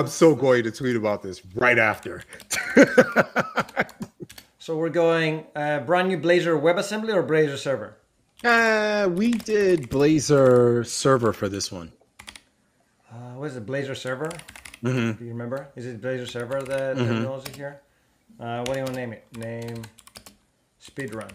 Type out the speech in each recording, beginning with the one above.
I'm so going to tweet about this right after. So we're going uh, brand new Blazor WebAssembly or Blazor server? uh, we did Blazor server for this one. Uh, what is it? Blazor server? Mm-hmm. Do you remember? Is it Blazor server the terminology here? Uh, what do you want to name it? Name speedrun.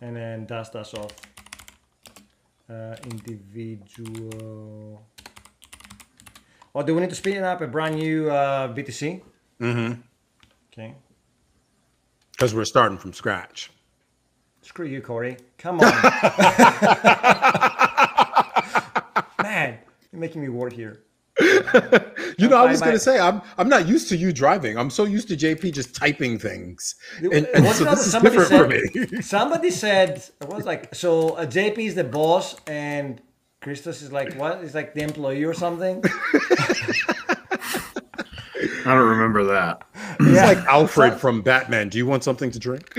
And then dash dash off. Uh, individual. Oh, do we need to spin up a brand new uh, B2C? Mm-hmm. Okay. Because we're starting from scratch. Screw you, Corey. Come on. Man, you're making me work here. You know, I was gonna say I'm I'm not used to you driving. I'm so used to JP just typing things, and, and so this is somebody different for said- me. Somebody said it was like so. Uh, JP is the boss, and Christos is like what? He's like the employee or something. I don't remember that. It's yeah. like Alfred from Batman. Do you want something to drink?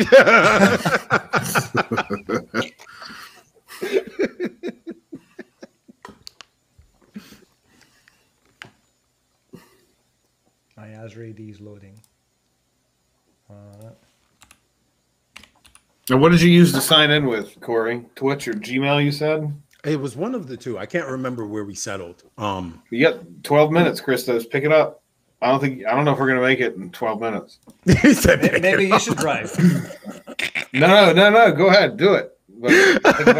My Azure AD is loading. Uh, And what did you use to sign in with, Corey? Twitch or Gmail? You said it was one of the two. I can't remember where we settled. Um, you got 12 minutes, Christos. Pick it up. I don't think I don't know if we're gonna make it in 12 minutes. he said, may- maybe you should drive. No, no, no, no. Go ahead, do it. But pick it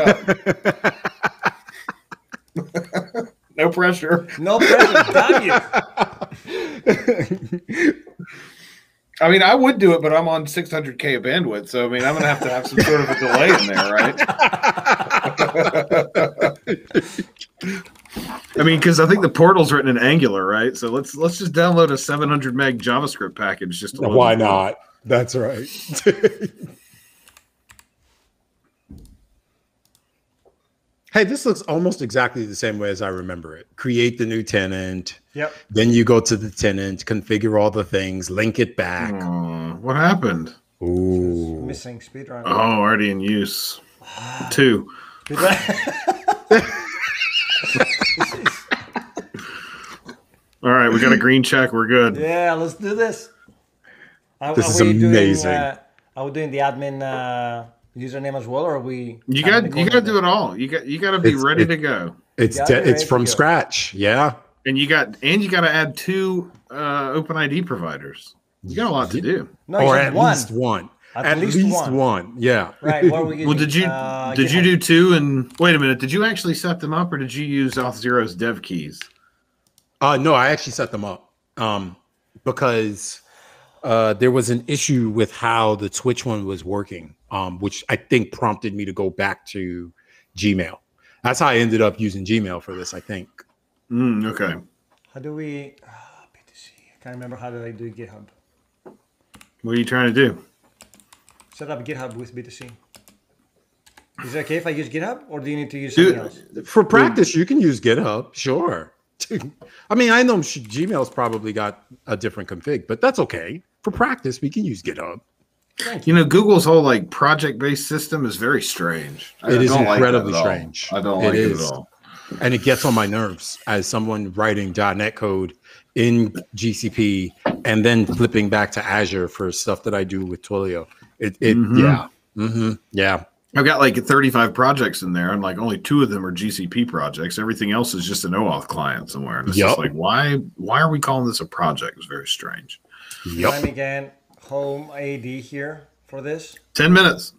up. no pressure. No pressure. Damn you. I mean, I would do it, but I'm on 600k of bandwidth, so I mean, I'm gonna have to have some sort of a delay in there, right? I mean, because I think the portal's written in Angular, right? So let's let's just download a 700 meg JavaScript package. Just to Why the not? That's right. hey, this looks almost exactly the same way as I remember it. Create the new tenant. Yep. Then you go to the tenant, configure all the things, link it back. Aw, what happened? Ooh. Missing speedrun. Oh, already in use. Two. All right, we got a green check. We're good. yeah, let's do this. Are, This are is we doing, amazing. uh, are we doing the admin uh, username as well, or are we? You got you got to do it all. You got you got to be It's- ready it- to go. It's de- it's from scratch. Yeah. And you got and you got to add two uh, open ID providers. You got a lot to do. No, or at one. least one. At At, least least, one. one. Yeah. Right. We Well, did you Uh, did you GitHub. do two? And wait a minute, did you actually set them up, or did you use Auth0's dev keys? Uh, no, I actually set them up um, because uh, there was an issue with how the Twitch one was working, um, which I think prompted me to go back to Gmail. That's how I ended up using Gmail for this. I think. Mm, okay. How do we? B2C. I can't remember how did I do GitHub. What are you trying to do? Set up GitHub with B2C. Is it okay if I use GitHub, or do you need to use something else? For practice, you can use GitHub, sure. I mean, I know Gmail's probably got a different config, but that's okay. For practice, we can use GitHub. You know, Google's whole like project based system is very strange. I It is don't like incredibly strange. I don't It like it is. at all. and it gets on my nerves as someone writing .NET code in GCP and then flipping back to Azure for stuff that I do with Twilio. It, it Mhm. yeah, hmm yeah. I've got like 35 projects in there, and like only two of them are GCP projects. Everything else is just an OAuth client somewhere. And it's Yup. just like, why why are we calling this a project? It's very strange. Remind me Yep. again. Home AD here for this. 10 minutes.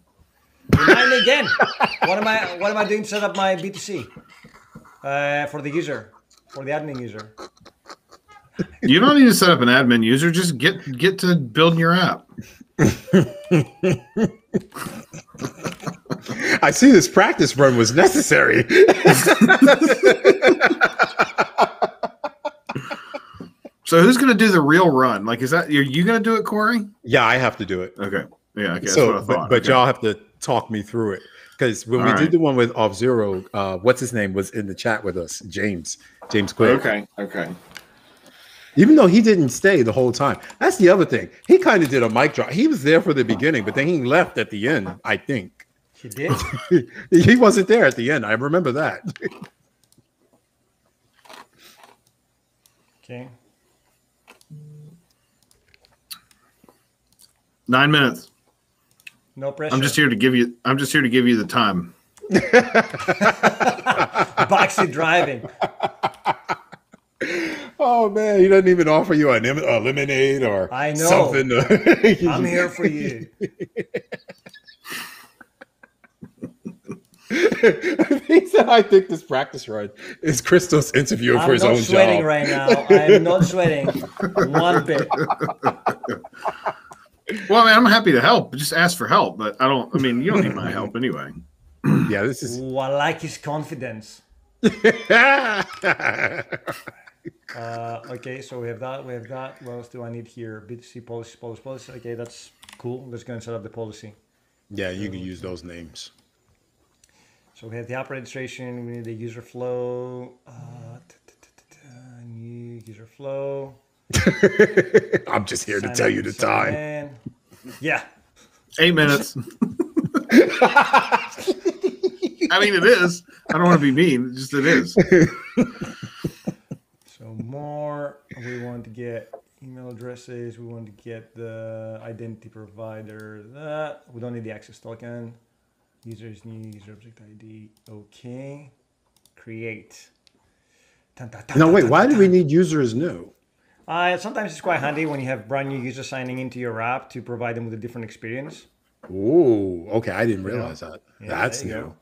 Remind me again. What am I? What am I doing to set up my B2C uh, for the user, for the admin user? You don't need to set up an admin user. Just get get to building your app. I see this practice run was necessary. So who's going to do the real run? Like, is that are you going to do it, Corey? yeah, I have to do it. Okay. Yeah. Okay. That's so, what I but, but Okay. y'all have to talk me through it because when All we right. did the one with Auth0, uh, what's his name was in the chat with us, James, James Quick. Okay. Okay. Even though he didn't stay the whole time. That's the other thing. He kind of did a mic drop. He was there for the beginning, but then he left at the end, I think. He did. he wasn't there at the end. I remember that. Okay. Nine minutes. No pressure. I'm just here to give you. I'm just here to give you the time. Backseat driving. Oh man, he doesn't even offer you an a lemonade or I know. something. to- I'm here for you. he said, "I think this practice run is Christos's interview I'm for his own job." I'm not sweating right now. I'm not sweating one bit. Well, I mean, I'm happy to help. Just ask for help, but I don't. I mean, you don't need my help anyway. Yeah, this is. Ooh, I like his confidence. Uh, okay, so we have that. We have that. What else do I need here? B2C policy, policy, policy. Okay, that's cool. Let's go and set up the policy. yeah, you can use those names. So we have the app registration. We need the user flow. Uh, new user flow. I'm just here to tell up, you the time. in. Yeah. Eight minutes. I mean, it is. I don't want to be mean. Just it is. We want to get email addresses. We want to get the identity provider. That we don't need the access token. Users new user object ID. Okay. Create. Dun, dun, dun, No, wait. Why do we need users new? Uh, sometimes it's quite handy when you have brand new users signing into your app to provide them with a different experience. Ooh, okay. I didn't realize that. Yeah, That's new. go.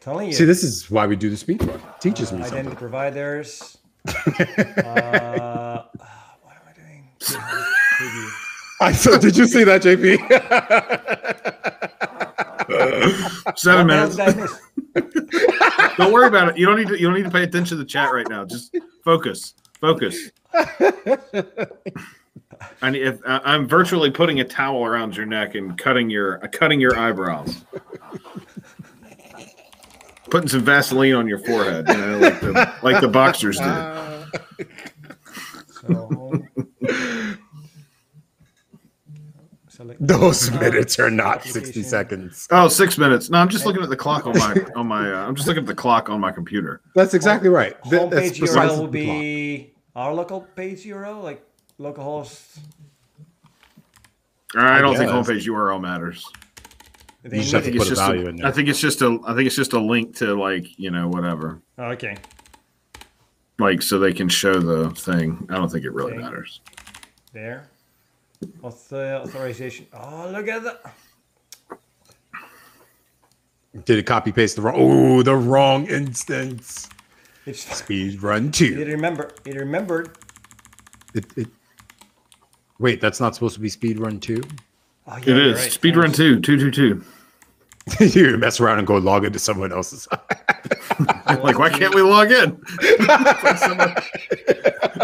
Telling you. See, this is why we do the speed run. Teaches me identity something. providers. Uh, what am I doing? Preview. I saw. Did you see that, JP? Seven What the hell minutes. did I miss? Don't worry about it. You don't need to. You don't need to pay attention to the chat right now. Just focus. Focus. I need, if, I- I'm virtually putting a towel around your neck and cutting your uh, cutting your eyebrows. Putting some Vaseline on your forehead, you know, like the like the boxers do. So, select Those uh, minutes are not 60 seconds. Oh, six minutes. No, I'm just looking at the clock on my on my. Uh, I'm just looking at the clock on my computer. That's exactly right. Th- that's Homepage URL will be our local page URL, like localhost. I don't think guess. homepage URL matters. They You just I think it's just value a, in there. I think it's just a I think it's just a link to like you know whatever okay, like so they can show the thing. I don't think it really Okay. matters. there. Author, authorization. Oh, look at that. Did it copy paste the wrong? Oh, the wrong instance. It's, Speed run it two. remember. It remembered. It, it, wait, that's not supposed to be speed run two. Oh, yeah, It you're is right. speedrun two two two two. you mess around and go log into someone else's. Like why can't we log in? Like, somebody,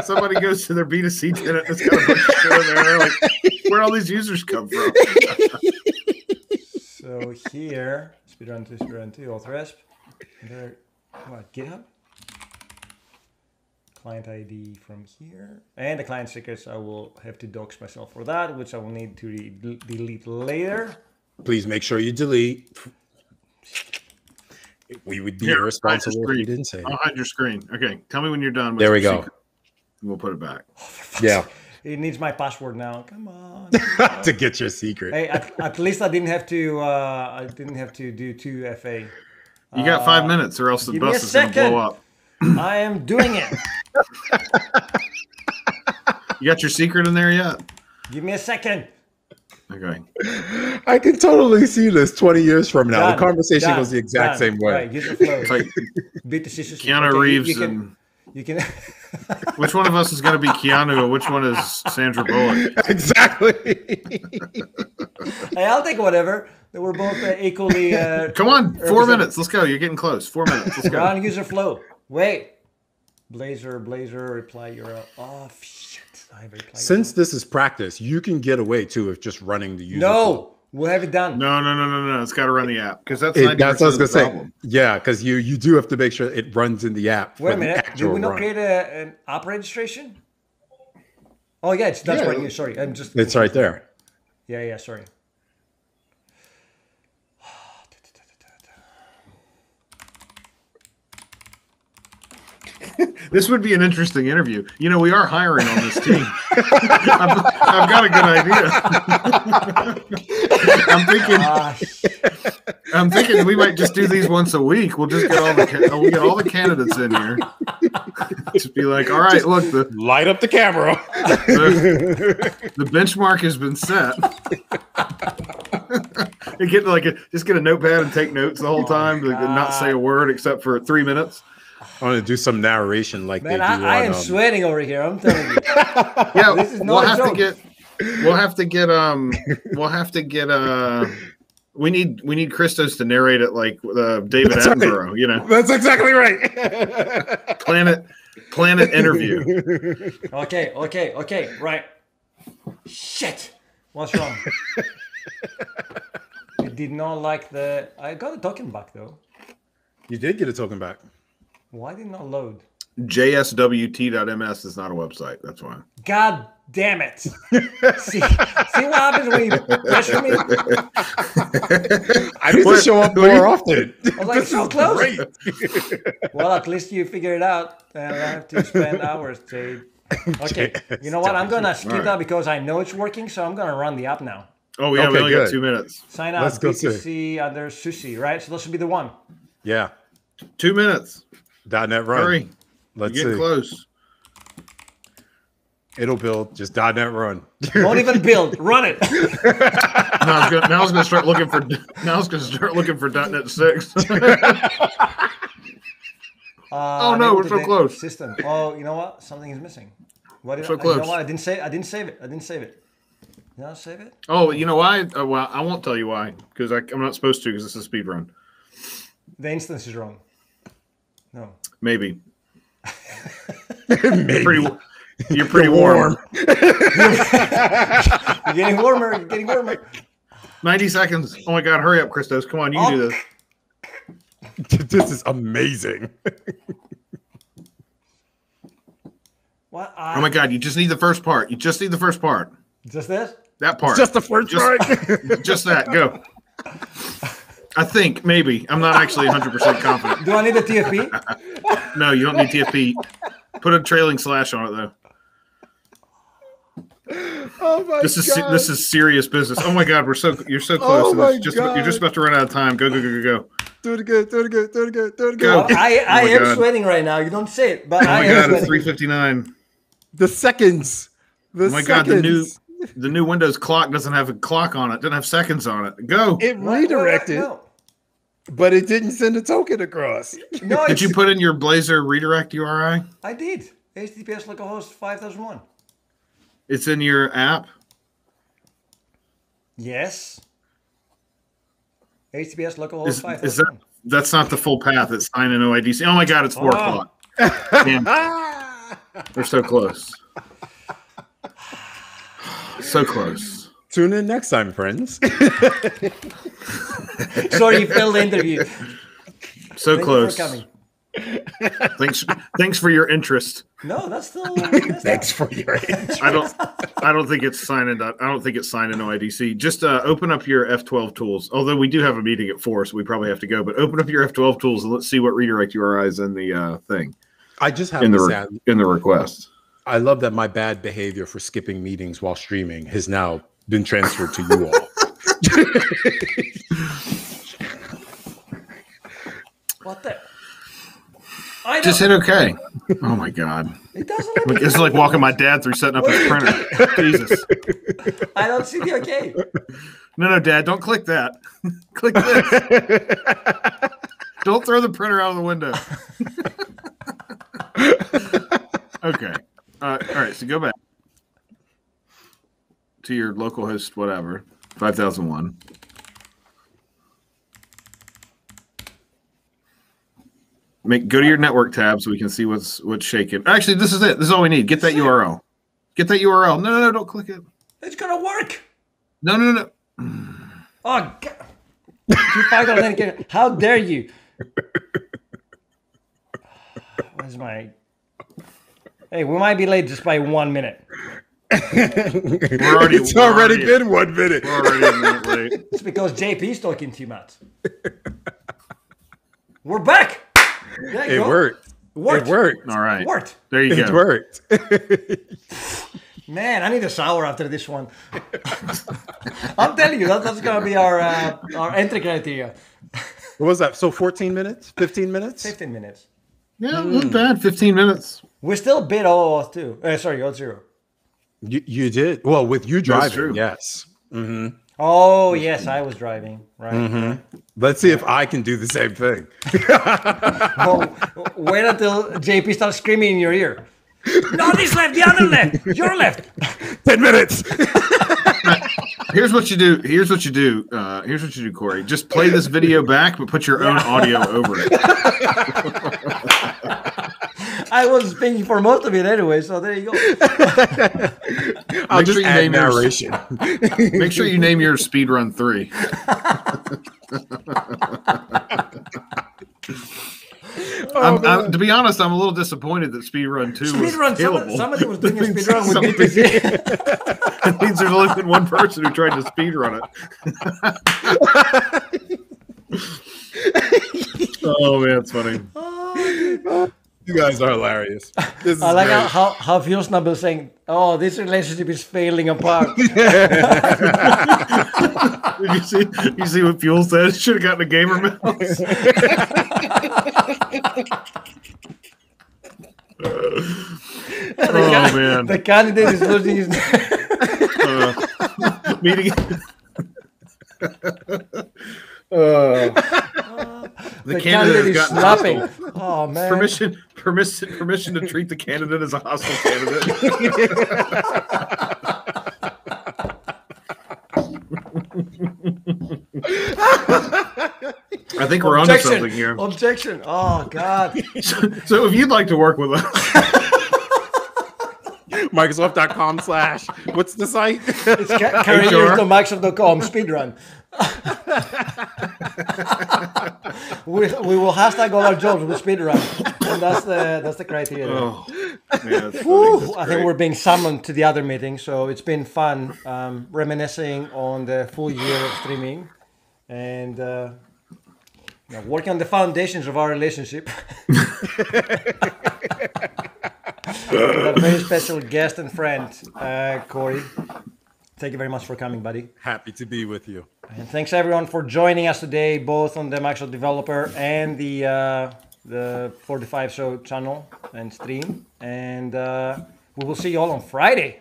somebody goes to their B2C tenant. It's got a bunch of shit in there. They're like, where all these users come from? So here, speedrun two, speedrun two, all authresp. There, what, GitHub? Client ID from here. And the client secrets, I will have to dox myself for that, which I will need to re- delete later. Please make sure you delete. We would be Here, irresponsible if we screen. didn't say I'll it. hide your screen. Okay, tell me when you're done. With There we go. secret, We'll put it back. Yeah, It needs my password now. Come on. to get your secret. hey, at, at least I didn't have to. Uh, I didn't have to do two FA. You got five minutes, or else the Uh, give me a bus is going to blow up. I am doing it. You got your secret in there yet? Give me a second. Okay. I can totally see this 20 years from now. Done, the conversation done, goes the exact done. same way. Right, user flow. Like Beat the system. Keanu Okay, you- Reeves you can, and you can which one of us is going to be Keanu and which one is Sandra Bullock? Exactly. Hey, I'll take whatever. We're both uh, equally. Uh, Come on, four minutes. Let's go. You're getting close. Four minutes. Let's go. Run user flow. Wait. Blazor, Blazor, reply URL. Oh shit! I have reply. Since this is practice, you can get away too if just running the user. flow. no, we'll have it done. No, no, no, no, no. It's got to run the app because that's It, that's what I was gonna the say. Yeah, because you you do have to make sure it runs in the app. Wait a minute. Did we not run. create a, an app registration? Oh yeah, it's, that's Yeah. right. Yeah, sorry, I'm just. It's right there. Yeah, yeah. Sorry. This would be an interesting interview. You know, we are hiring on this team. I've, I've got a good idea. I'm thinking. Ah, I'm thinking we might just do these once a week. We'll just get all the we'll get all the candidates in here. Just be like, all right, look, the, Light up the camera. the, the benchmark has been set. and get like a, just get a notepad and take notes the whole Oh time, like, and not say a word except for three minutes. I want to do some narration like man, they do I, I on, am um, sweating over here. I'm telling you. Yeah, This is we'll a have joke. to get we'll have to get um we'll have to get uh we need we need Christos to narrate it like uh, David That's right. Attenborough, you know, That's exactly right. planet planet interview. Okay, okay, okay, right. Shit. What's wrong? I did not like the. I got a token back though. you did get a token back. Why did it not load? JSWT.ms is not a website. That's why. God damn it! see, see what happens when you pressure me? I need What- to show up more you- often. I was like, This so close. great. Well, at least you figure it out, and I have to spend hours to. Okay, you know what? I'm gonna skip Alright. that because I know it's working, so I'm gonna run the app now. Oh yeah, we Okay, only got two minutes. Sign up Let's go see. B2C under Sushi, right? So this should be the one. Yeah. Two minutes. .NET run. Hurry. Let's Get see. close. It'll build. Just dot .NET run. Don't even build, run it. Now I was gonna, now I was gonna start looking for now I was gonna start looking for .NET six. Uh, Oh, no, we're so close. System. Oh, you know what? Something is missing. What did So I, You know what? I didn't say. I didn't save it. I didn't save it. Did I save it? oh, you know why? Uh, well, I won't tell you why because I'm not supposed to because it's a speed run. The instance is wrong. No. Maybe. Maybe. Pretty. You're pretty warm. You're getting warmer. You're getting warmer. 90 seconds. Oh my God, hurry up, Christos. Come on, you can do this. this is amazing. What? Oh my God, you just need the first part. You just need the first part. Just this? That part. Just the first Just- part. Just that. Go. I think, maybe. I'm not actually 100% confident. Do I need a TFP? No, you don't need TFP. Put a trailing slash on it, though. oh my This is god. this is serious business. Oh my God, we're so you're so Oh close. and my it's just, You're just about to run out of time. Go, go, go, go, go. do it again. Do it again. Do it again. Do it again. Go. Well, I, oh I Oh my am God. sweating right now. You don't say it, but Oh I my am God, it's sweating. 359. The seconds. The Oh my seconds. God, the new the new Windows clock doesn't have a clock on it. Doesn't have seconds on it. Go. It What? What? redirected, No, but it didn't send a token across. no Did you put in your Blazor redirect URI? I did. HTTPS localhost 5001. It's in your app. Yes. HTTPS localhost Is, 5001. is that that's not the full path? It's sign in OIDC. Oh my God, it's four Oh. o'clock. Damn, we're so close. So close. Tune in next time, friends. Sorry, you failed the interview. So Thank you close. for coming. Thanks. Thanks for your interest. No, that's still. That's Thanks for your interest. I don't. I don't think it's sign in. dot- I don't think it's sign in OIDC. Just uh, open up your F12 tools. Although we do have a meeting at four, so we probably have to go. But open up your F12 tools and let's see what redirect URI is in the uh, thing I just have in the to re- in the request. I love that my bad behavior for skipping meetings while streaming has now been transferred to you all. What the? I Just hit OK. Oh my God. it doesn't let me. Like, It's like walking my dad through setting up his printer. Jesus. I don't see the okay. No, no, Dad, don't click that. click this. don't throw the printer out of the window. okay. Uh, all right. So go back to your local host, whatever, 5001. Make go to your network tab so we can see what's what's shaking. Actually, this is it. This is all we need. Get that URL. Get that URL. No, no, no, don't click it. It's gonna work. No, no, no. Oh, God. You find authenticator. How dare you? Where's my? Hey, we might be late just by one minute. We're already. it's we're already been one minute. We're already minute late. It's because JP's talking too much. We're back. There you It go. worked. Worked. It worked. All right. Worked. There you It go. It worked. Man, I need a shower after this one. I'm telling you, that, that's gonna be our uh, our entry criteria. what was that? So 14 minutes? 15 minutes? 15 minutes. Yeah, not bad. 15 minutes. We're still bid all of us too. Uh, sorry, Auth0. You, you did. Well, with you driving, true. yes. hmm Oh yes, I was driving. Right. Mm-hmm. Let's see if I can do the same thing. Oh, wait until JP starts screaming in your ear. No, this left, the other left, your left. 10 minutes. Here's what you do. Here's what you do. Uh, here's what you do, Corey. Just play this video back, but put your own audio over it. I was thinking for most of it anyway, so there you go. I'll Make just sure you add name yours. narration. Make sure you name your speed run three. Oh, I'm, I'm, to be honest, I'm a little disappointed that speed run two was Speedrun, killable. somebody, somebody was doing a speedrun with something- B2C. It means there's only been one person who tried to speed run it. oh man, it's funny. Oh, You guys are hilarious. This is I like great. how, how, how Phil is saying, oh, this relationship is failing apart. You see? You see what Phil says? Should have gotten a gamer mouse. oh man, the candidate is losing his uh, meeting. Uh, the, candidate candidate has is gotten snapping. hostile. Oh man. permission, permission, permission to treat the candidate as a hostile candidate. I think we're onto something here. Objection. Oh god. So, if you'd like to work with us, Microsoft.com slash what's the site? It's ca- careers.microsoft.com speedrun. We, we will hashtag all our jobs with speedrun. And that's the that's the criteria. oh man, that's funny. That's I think we're being summoned to the other meeting, so it's been fun um, reminiscing on the full year of streaming and uh, you know, working on the foundations of our relationship. With a very special guest and friend, uh, Corey. Thank you very much for coming, buddy. Happy to be with you. And thanks everyone for joining us today, both on the Microsoft Developer and the uh, the 425 Show channel and stream. And uh, we will see you all on Friday.